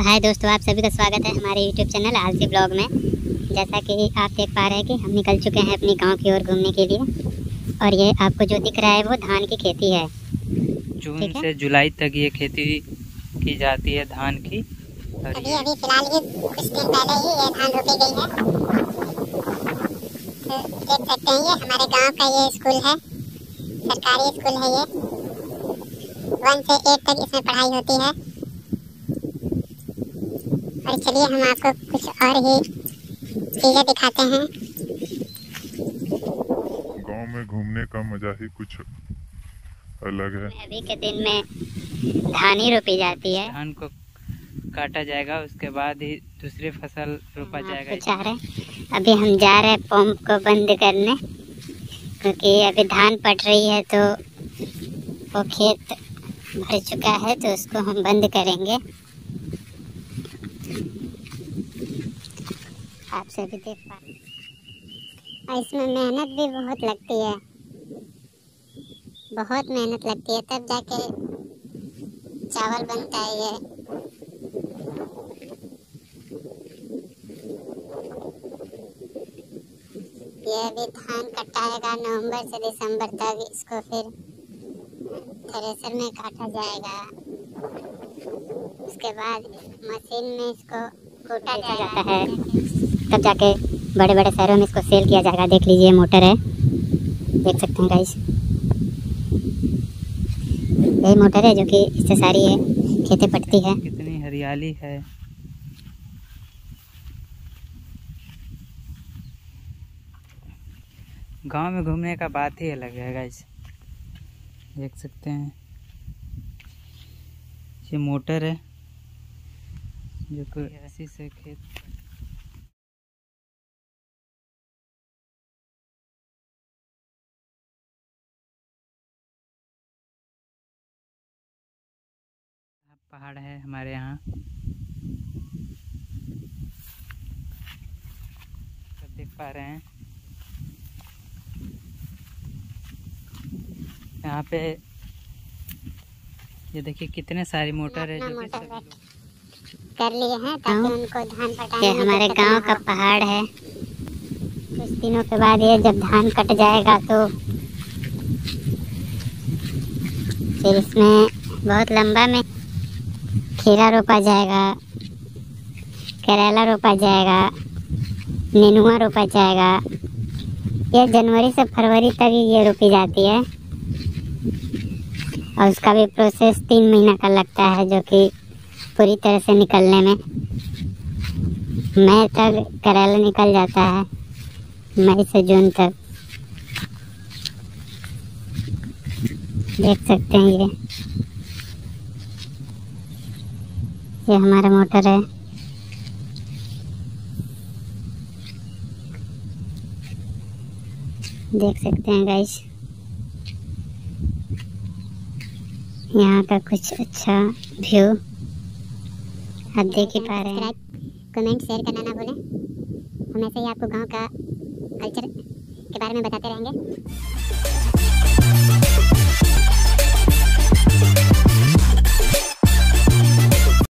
तो हाय दोस्तों आप सभी का स्वागत है हमारे यूट्यूब चैनल आलसी ब्लॉग में। जैसा कि आप देख पा रहे हैं कि हम निकल चुके हैं अपने गाँव की ओर घूमने के लिए। और ये आपको जो दिख रहा है वो धान की खेती है। जून से जुलाई तक ये खेती की जाती है धान की। और अभी अभी फ़िलहाल ही कुछ दिन पहले ही ये धान रोपी गई है। तो देख सकते हैं ये हमारे गाँव का ये स्कूल है। सरकारी स्कूल है ये। वन से एट तक इसमें पढ़ाई होती है। और चलिए हम आपको कुछ और ही चीज़ें दिखाते हैं। गाँव में घूमने का मज़ा ही कुछ अलग है। अभी के दिन में धान ही रोपी जाती है। धान को काटा जाएगा उसके बाद ही दूसरी फ़सल रोपा जाएगा। आपको चाह रहे अभी हम जा रहे हैं पंप को बंद करने क्योंकि अभी धान पट रही है तो वो खेत भर चुका है तो उसको हम बंद करेंगे। आप सभी देख पा और इसमें मेहनत भी बहुत लगती है। बहुत मेहनत लगती है। तब जाके चावल बनता है ये। ये अभी धान कटाएगा नवंबर से दिसंबर तक। इसको फिर थ्रेसर में काटा जाएगा। उसके बाद मशीन में इसको कूटा जाता है। तब जाके बड़े बड़े शहरों में इसको सेल किया जाएगा। देख लीजिए, मोटर है। देख सकते हैं गाइस यही मोटर है जो कि इससे सारी है खेतें पटती है। कितनी हरियाली है। गाँव में घूमने का बात ही अलग है गाइस देख सकते हैं। ये मोटर है। जो कि ऐसी से खेत पहाड़ है हमारे यहाँ। सब देख पा रहे हैं। यहाँ पे ये देखिए कितने सारी मोटर है जो कर लिए हैं ताकि उनको धान ये हमारे गाँव का पहाड़ है। कुछ दिनों के बाद ये जब धान कट जाएगा तो फिर इसमें बहुत लंबा में खीरा रोपा जाएगा, करेला रोपा जाएगा, नेनुआ रोपा जाएगा। यह जनवरी से फरवरी तक ये रोपी जाती है। और उसका भी प्रोसेस तीन महीना का लगता है, जो कि पूरी तरह से निकलने में। मई तक करेला निकल जाता है, मई से जून तक। देख सकते हैं ये। ये हमारा मोटर है। देख सकते हैं गाइस यहाँ का कुछ अच्छा व्यू आप देख ही पा रहे हैं। कमेंट शेयर करना ना भूलें। हम ऐसे ही आपको गाँव का कल्चर के बारे में बताते रहेंगे।